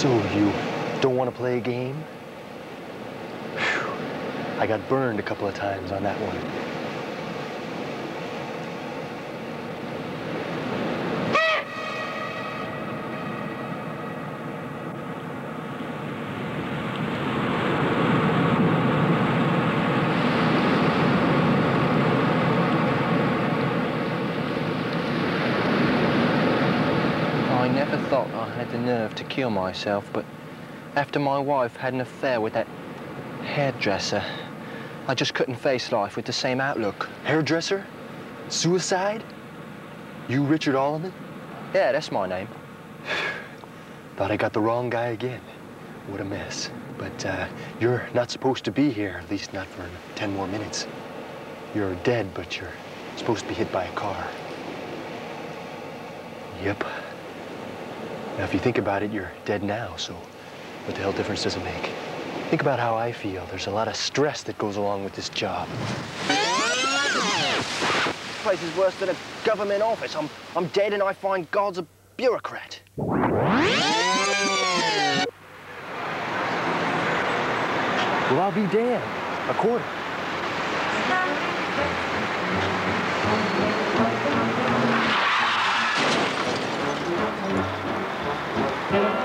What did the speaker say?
So you don't want to play a game? Phew. I got burned a couple of times on that one. I thought I had the nerve to kill myself, but after my wife had an affair with that hairdresser, I just couldn't face life with the same outlook. Hairdresser? Suicide? You Richard Alleman? Yeah, that's my name. Thought I got the wrong guy again. What a mess. But uh, you're not supposed to be here, at least not for 10 more minutes. You're dead, but you're supposed to be hit by a car. Yep. Now, if you think about it, you're dead now, so what the hell difference does it make? Think about how I feel. There's a lot of stress that goes along with this job. This place is worse than a government office. I'm, I'm dead and I find God's a bureaucrat. Well, I'll be damned. A quarter.